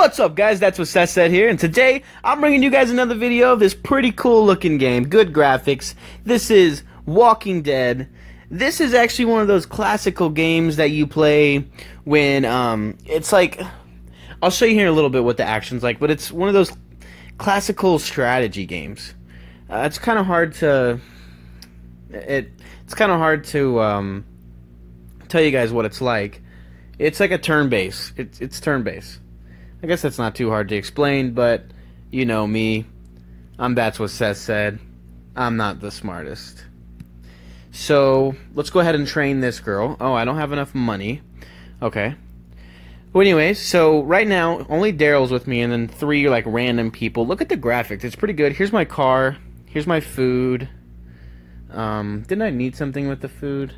What's up guys, that's what Seth said here, and today I'm bringing you guys another video of this pretty cool looking game, good graphics. This is Walking Dead. This is actually one of those classical games that you play when, um, it's like, I'll show you here in a little bit what the action's like, but it's one of those classical strategy games. Uh, it's kind of hard to, it, it's kind of hard to, um, tell you guys what it's like. It's like a turn base. it's, it's turn-based. I guess that's not too hard to explain, but you know me. I'm that's what Seth said. I'm not the smartest. So let's go ahead and train this girl. Oh, I don't have enough money. Okay. Well, anyways, so right now only Daryl's with me, and then three like random people. Look at the graphics; it's pretty good. Here's my car. Here's my food. Um, didn't I need something with the food?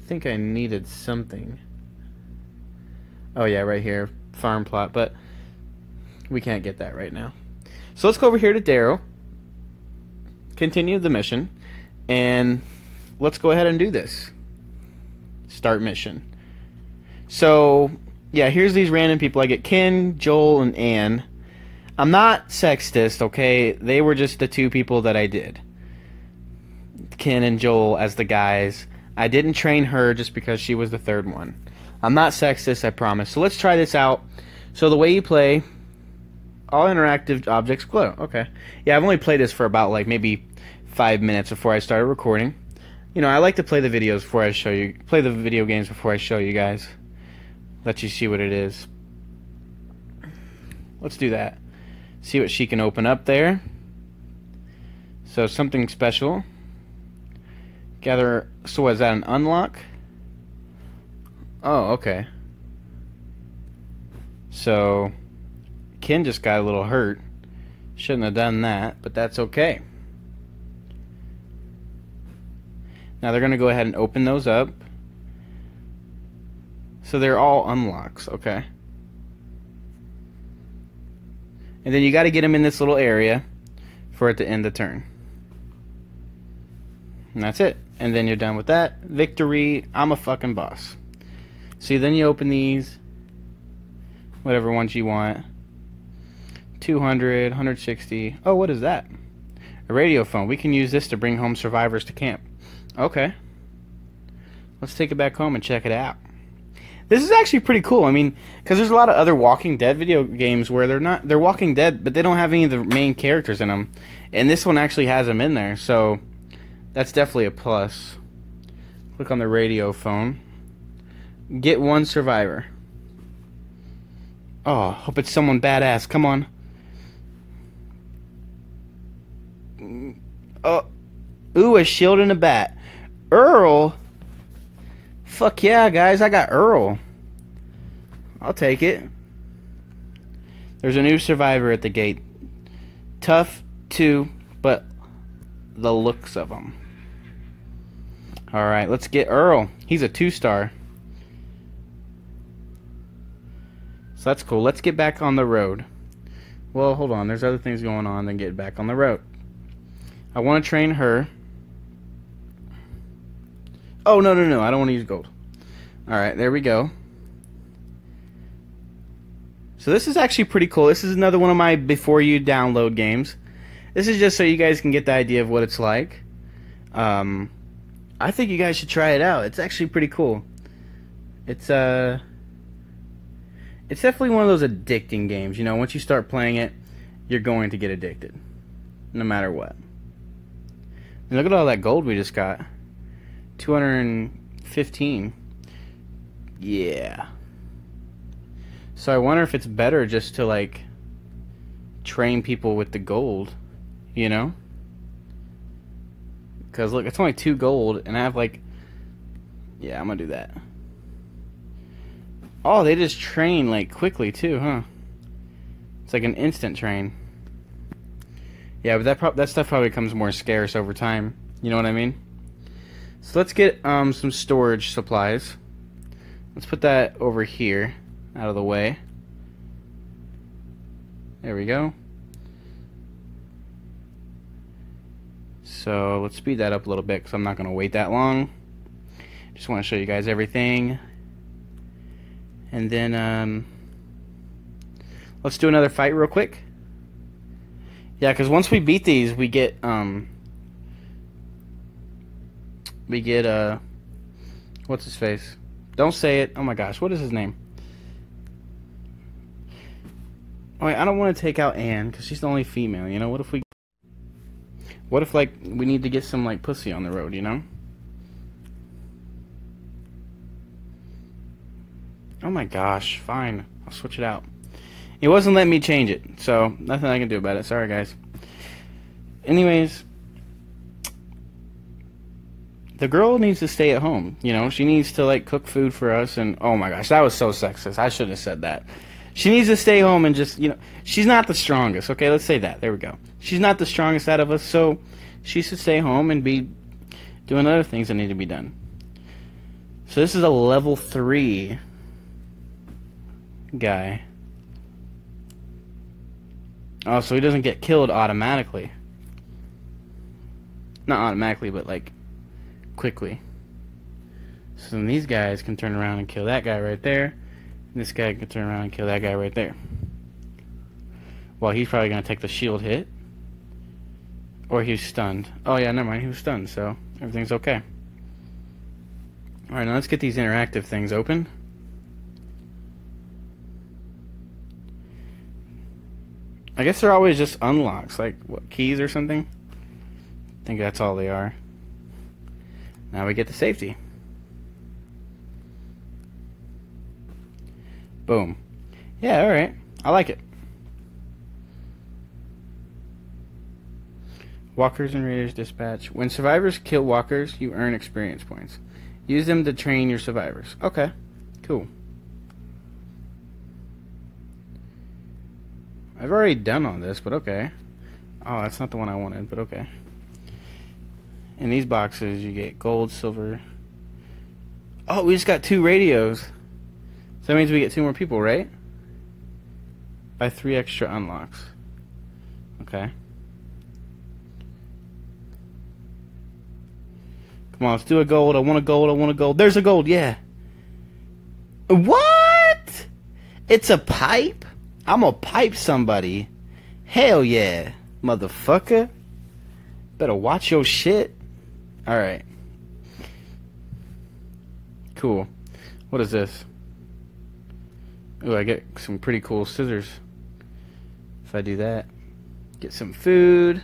I think I needed something. Oh yeah, right here farm plot, but we can't get that right now. So let's go over here to Daryl, continue the mission, and let's go ahead and do this. Start mission. So, yeah, here's these random people. I get Ken, Joel, and Ann. I'm not sexist, okay? They were just the two people that I did. Ken and Joel as the guys. I didn't train her just because she was the third one. I'm not sexist, I promise. So let's try this out. So the way you play, all interactive objects glow. Okay. Yeah, I've only played this for about like maybe five minutes before I started recording. You know, I like to play the videos before I show you, play the video games before I show you guys. Let you see what it is. Let's do that. See what she can open up there. So something special. Gather, so is that an unlock? Oh, okay. So, Ken just got a little hurt. Shouldn't have done that, but that's okay. Now they're going to go ahead and open those up. So they're all unlocks, okay. And then you got to get them in this little area for it to end the turn. And that's it. And then you're done with that. Victory. I'm a fucking boss. See, then you open these, whatever ones you want. 200, 160. Oh, what is that? A radio phone. We can use this to bring home survivors to camp. Okay. Let's take it back home and check it out. This is actually pretty cool. I mean, because there's a lot of other Walking Dead video games where they're not they're Walking Dead, but they don't have any of the main characters in them, and this one actually has them in there. So that's definitely a plus. Click on the radio phone. Get one survivor. Oh, hope it's someone badass. Come on. Oh, ooh, a shield and a bat. Earl. Fuck yeah, guys. I got Earl. I'll take it. There's a new survivor at the gate. Tough, too, but the looks of him. Alright, let's get Earl. He's a two So that's cool. Let's get back on the road. Well, hold on. There's other things going on than get back on the road. I want to train her. Oh, no, no, no. I don't want to use gold. Alright, there we go. So this is actually pretty cool. This is another one of my before you download games. This is just so you guys can get the idea of what it's like. Um, I think you guys should try it out. It's actually pretty cool. It's, uh it's definitely one of those addicting games. You know, once you start playing it, you're going to get addicted, no matter what. And look at all that gold we just got. 215. Yeah. So I wonder if it's better just to like train people with the gold, you know? Because look, it's only two gold, and I have like, yeah, I'm gonna do that. Oh, they just train like quickly too, huh? It's like an instant train. Yeah, but that that stuff probably becomes more scarce over time. You know what I mean? So let's get um, some storage supplies. Let's put that over here, out of the way. There we go. So let's speed that up a little bit because I'm not going to wait that long. Just want to show you guys everything. And then, um, Let's do another fight real quick. Yeah, because once we beat these, we get, um... We get, uh... What's his face? Don't say it. Oh my gosh, what is his name? Oh, wait, I don't want to take out Anne, because she's the only female, you know? What if we... What if, like, we need to get some, like, pussy on the road, you know? Oh my gosh, fine. I'll switch it out. It wasn't letting me change it, so nothing I can do about it. Sorry, guys. Anyways, the girl needs to stay at home. You know, she needs to like cook food for us. And oh my gosh, that was so sexist. I shouldn't have said that. She needs to stay home and just, you know, she's not the strongest. Okay, let's say that. There we go. She's not the strongest out of us, so she should stay home and be doing other things that need to be done. So this is a level three guy. Oh, so he doesn't get killed automatically. Not automatically, but like quickly. So then these guys can turn around and kill that guy right there. And this guy can turn around and kill that guy right there. Well, he's probably going to take the shield hit. Or he's stunned. Oh yeah, never mind. He was stunned, so everything's okay. Alright, now let's get these interactive things open. I guess they're always just unlocks, like what keys or something. I think that's all they are. Now we get the safety. Boom. Yeah, alright. I like it. Walkers and Raiders Dispatch. When survivors kill walkers, you earn experience points. Use them to train your survivors. Okay. Cool. I've already done all this, but okay. Oh, that's not the one I wanted, but okay. In these boxes, you get gold, silver. Oh, we just got two radios. So that means we get two more people, right? By three extra unlocks. Okay. Come on, let's do a gold. I want a gold. I want a gold. There's a gold. Yeah. What? It's a pipe? I'm gonna pipe somebody. Hell yeah, motherfucker. Better watch your shit. Alright. Cool. What is this? Oh, I get some pretty cool scissors. If I do that. Get some food.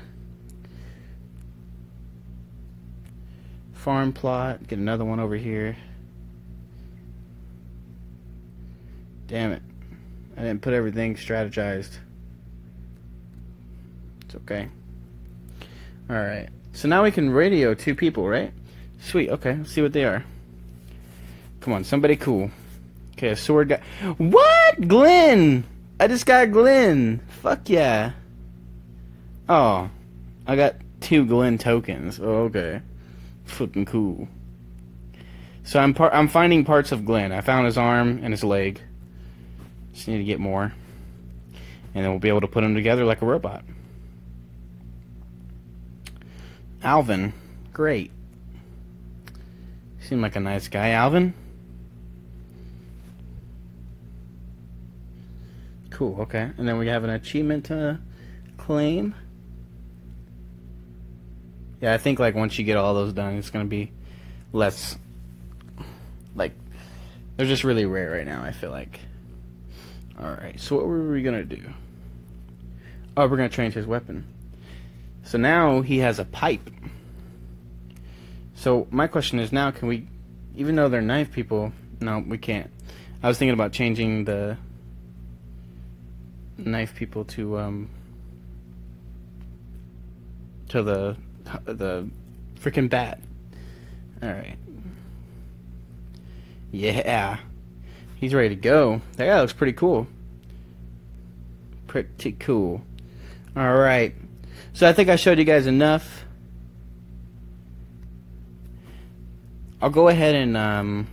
Farm plot. Get another one over here. Damn it. I didn't put everything strategized. It's okay. Alright. So now we can radio two people, right? Sweet, okay. Let's see what they are. Come on, somebody cool. Okay, a sword guy. What? Glenn! I just got Glenn. Fuck yeah. Oh. I got two Glenn tokens. Oh, okay. Fucking cool. So I'm par I'm finding parts of Glenn. I found his arm and his leg. Just need to get more. And then we'll be able to put them together like a robot. Alvin. Great. Seemed like a nice guy. Alvin? Cool, okay. And then we have an achievement to claim. Yeah, I think like once you get all those done, it's to be less like they're just really rare right now, I feel like. Alright, so what were we gonna do? Oh, we're gonna change his weapon. So now he has a pipe. So my question is now, can we, even though they're knife people, no, we can't. I was thinking about changing the knife people to um to the the freaking bat. All right. Yeah. He's ready to go. That guy looks pretty cool. Pretty cool. Alright. So I think I showed you guys enough. I'll go ahead and, um...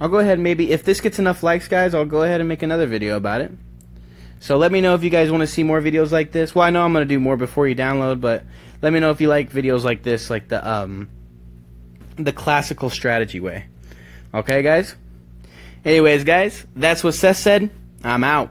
I'll go ahead and maybe, if this gets enough likes, guys, I'll go ahead and make another video about it. So let me know if you guys want to see more videos like this. Well, I know I'm going to do more before you download, but let me know if you like videos like this, like the, um... The classical strategy way. Okay, guys? Anyways, guys, that's what Seth said. I'm out.